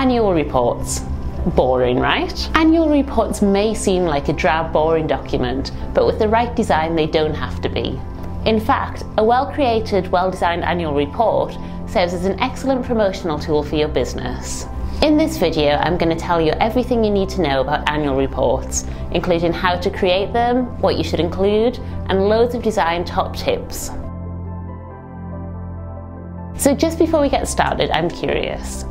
Annual reports. Boring, right? Annual reports may seem like a drab, boring document, but with the right design, they don't have to be. In fact, a well created, well designed annual report serves as an excellent promotional tool for your business. In this video, I'm going to tell you everything you need to know about annual reports, including how to create them, what you should include, and loads of design top tips. So just before we get started, I'm curious.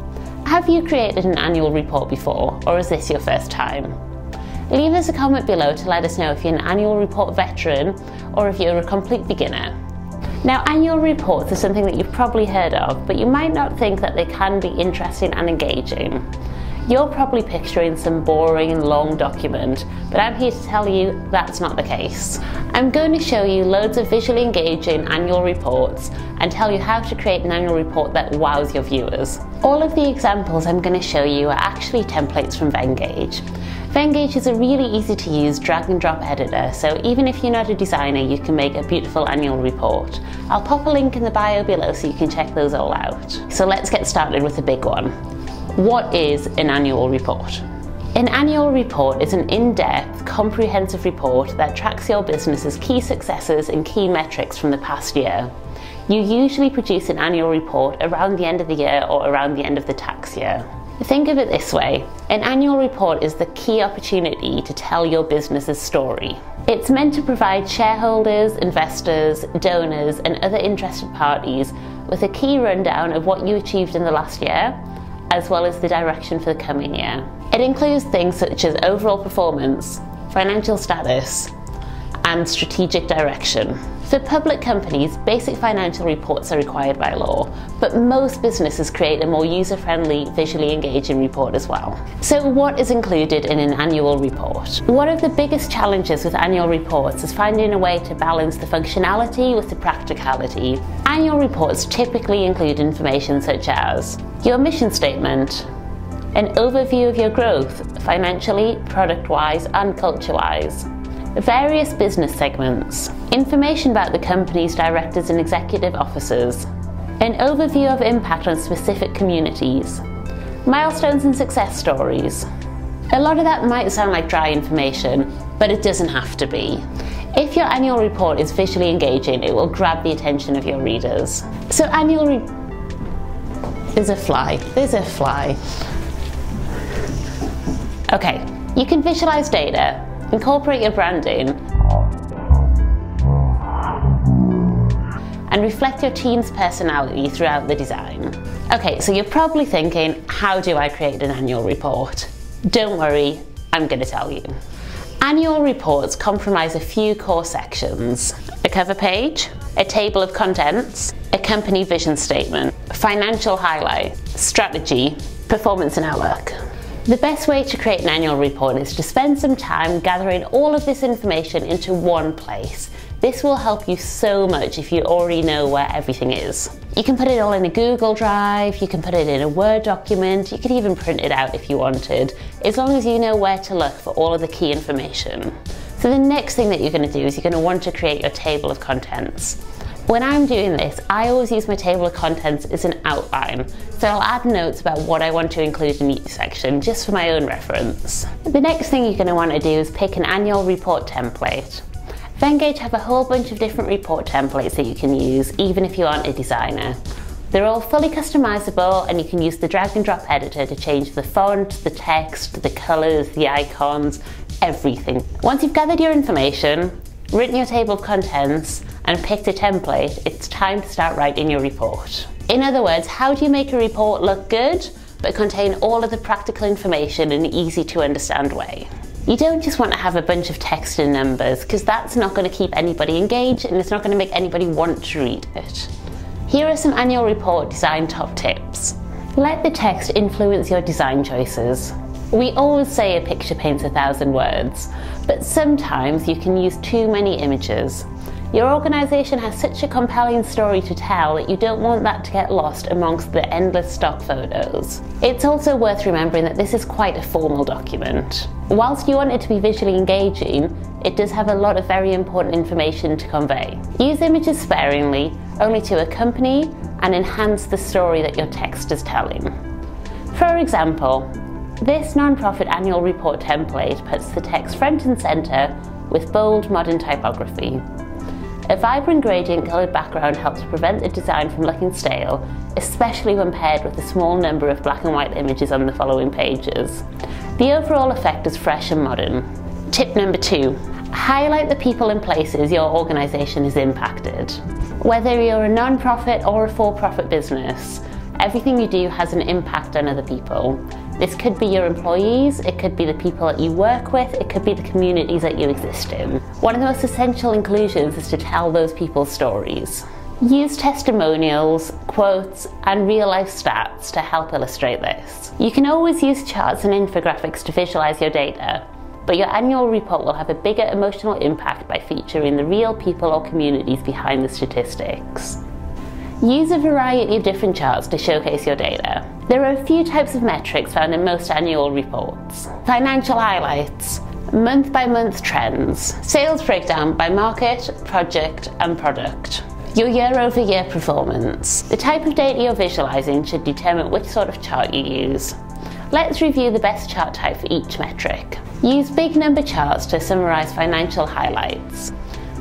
Have you created an annual report before, or is this your first time? Leave us a comment below to let us know if you're an annual report veteran or if you're a complete beginner. Now, annual reports are something that you've probably heard of, but you might not think that they can be interesting and engaging. You're probably picturing some boring long document, but I'm here to tell you that's not the case. I'm going to show you loads of visually engaging annual reports and tell you how to create an annual report that wows your viewers. All of the examples I'm going to show you are actually templates from Venngage. Venngage is a really easy to use drag and drop editor, so even if you're not a designer, you can make a beautiful annual report. I'll pop a link in the bio below so you can check those all out. So let's get started with the big one. What is an annual report? An annual report is an in-depth, comprehensive report that tracks your business's key successes and key metrics from the past year. You usually produce an annual report around the end of the year or around the end of the tax year. Think of it this way an annual report is the key opportunity to tell your business's story. It's meant to provide shareholders, investors, donors, and other interested parties with a key rundown of what you achieved in the last year as well as the direction for the coming year. It includes things such as overall performance, financial status, and strategic direction. For public companies, basic financial reports are required by law, but most businesses create a more user friendly, visually engaging report as well. So, what is included in an annual report? One of the biggest challenges with annual reports is finding a way to balance the functionality with the practicality. Annual reports typically include information such as your mission statement, an overview of your growth financially, product wise, and culture wise, various business segments, information about the company's directors and executive officers, an overview of impact on specific communities, milestones and success stories. A lot of that might sound like dry information, but it doesn't have to be. If your annual report is visually engaging, it will grab the attention of your readers. So annual re- there's a fly. There's a fly. Okay, you can visualize data, incorporate your branding, and reflect your team's personality throughout the design. Okay, so you're probably thinking, how do I create an annual report? Don't worry, I'm going to tell you. Annual reports comprise a few core sections a cover page, a table of contents, a company vision statement, financial highlight, strategy, performance and outlook. The best way to create an annual report is to spend some time gathering all of this information into one place. This will help you so much if you already know where everything is. You can put it all in a Google Drive, you can put it in a Word document, you could even print it out if you wanted, as long as you know where to look for all of the key information. So the next thing that you're going to do is you're going to want to create your table of contents. When I'm doing this, I always use my table of contents as an outline, so I'll add notes about what I want to include in each section, just for my own reference. The next thing you're going to want to do is pick an annual report template. Venngage have a whole bunch of different report templates that you can use, even if you aren't a designer. They're all fully customizable and you can use the drag and drop editor to change the font, the text, the colors, the icons, everything. Once you've gathered your information, written your table of contents, and picked a template, it's time to start writing your report. In other words, how do you make a report look good but contain all of the practical information in an easy to understand way? You don't just want to have a bunch of text and numbers because that's not going to keep anybody engaged and it's not going to make anybody want to read it. Here are some annual report design top tips. Let the text influence your design choices. We always say a picture paints a thousand words, but sometimes you can use too many images. Your organisation has such a compelling story to tell that you don't want that to get lost amongst the endless stock photos. It's also worth remembering that this is quite a formal document. Whilst you want it to be visually engaging, it does have a lot of very important information to convey. Use images sparingly, only to accompany and enhance the story that your text is telling. For example, this non-profit annual report template puts the text front and centre with bold modern typography. A vibrant gradient coloured background helps prevent the design from looking stale, especially when paired with a small number of black and white images on the following pages. The overall effect is fresh and modern. Tip number two, highlight the people and places your organisation is impacted. Whether you're a non-profit or a for-profit business, everything you do has an impact on other people. This could be your employees, it could be the people that you work with, it could be the communities that you exist in. One of the most essential inclusions is to tell those people's stories. Use testimonials, quotes, and real life stats to help illustrate this. You can always use charts and infographics to visualize your data, but your annual report will have a bigger emotional impact by featuring the real people or communities behind the statistics. Use a variety of different charts to showcase your data. There are a few types of metrics found in most annual reports. Financial highlights, month by month trends, sales breakdown by market, project and product. Your year over year performance. The type of data you're visualizing should determine which sort of chart you use. Let's review the best chart type for each metric. Use big number charts to summarize financial highlights.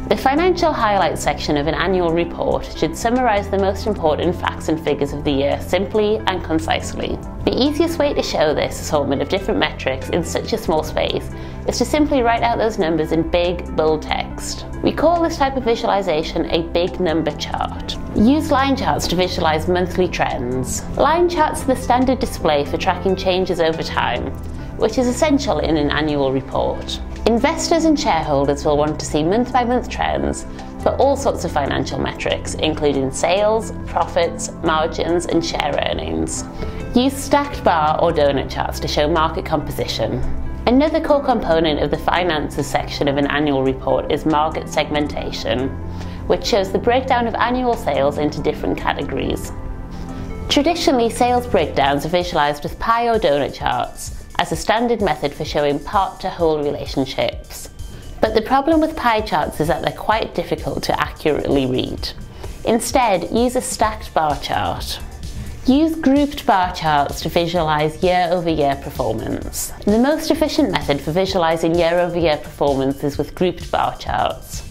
The financial highlights section of an annual report should summarise the most important facts and figures of the year simply and concisely. The easiest way to show this assortment of different metrics in such a small space is to simply write out those numbers in big, bold text. We call this type of visualisation a big number chart. Use line charts to visualise monthly trends. Line charts are the standard display for tracking changes over time, which is essential in an annual report. Investors and shareholders will want to see month by month trends for all sorts of financial metrics, including sales, profits, margins, and share earnings. Use stacked bar or donut charts to show market composition. Another core component of the finances section of an annual report is market segmentation, which shows the breakdown of annual sales into different categories. Traditionally, sales breakdowns are visualised with pie or donut charts, as a standard method for showing part to whole relationships. But the problem with pie charts is that they're quite difficult to accurately read. Instead, use a stacked bar chart. Use grouped bar charts to visualise year over year performance. The most efficient method for visualising year over year performance is with grouped bar charts.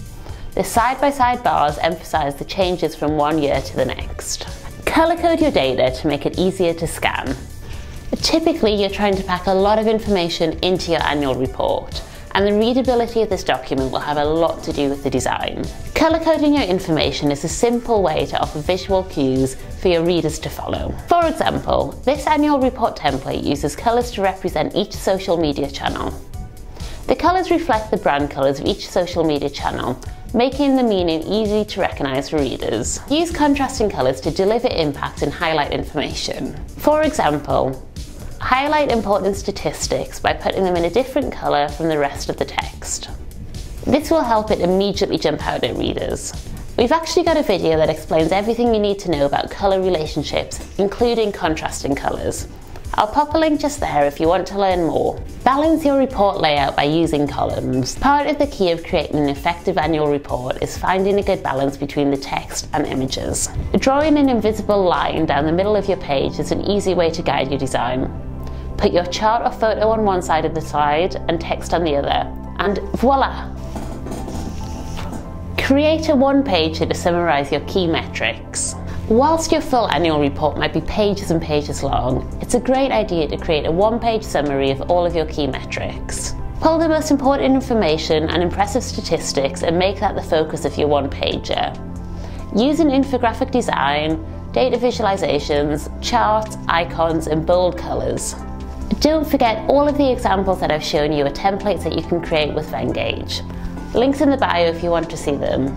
The side by side bars emphasise the changes from one year to the next. Colour code your data to make it easier to scan. Typically, you're trying to pack a lot of information into your annual report, and the readability of this document will have a lot to do with the design. Colour coding your information is a simple way to offer visual cues for your readers to follow. For example, this annual report template uses colours to represent each social media channel. The colours reflect the brand colours of each social media channel, making the meaning easy to recognise for readers. Use contrasting colours to deliver impact and highlight information. For example, Highlight important statistics by putting them in a different colour from the rest of the text. This will help it immediately jump out at readers. We've actually got a video that explains everything you need to know about colour relationships, including contrasting colours. I'll pop a link just there if you want to learn more. Balance your report layout by using columns. Part of the key of creating an effective annual report is finding a good balance between the text and images. Drawing an invisible line down the middle of your page is an easy way to guide your design. Put your chart or photo on one side of the slide and text on the other, and voila! Create a one pager to summarise your key metrics. Whilst your full annual report might be pages and pages long, it's a great idea to create a one page summary of all of your key metrics. Pull the most important information and impressive statistics and make that the focus of your one pager. Use an infographic design, data visualizations, charts, icons, and bold colours. Don't forget all of the examples that I've shown you are templates that you can create with Venngage. Links in the bio if you want to see them.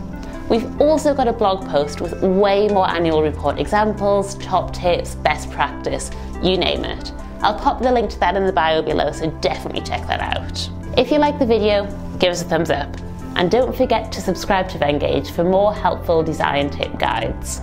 We've also got a blog post with way more annual report examples, top tips, best practice, you name it. I'll pop the link to that in the bio below, so definitely check that out. If you like the video, give us a thumbs up. And don't forget to subscribe to Venngage for more helpful design tip guides.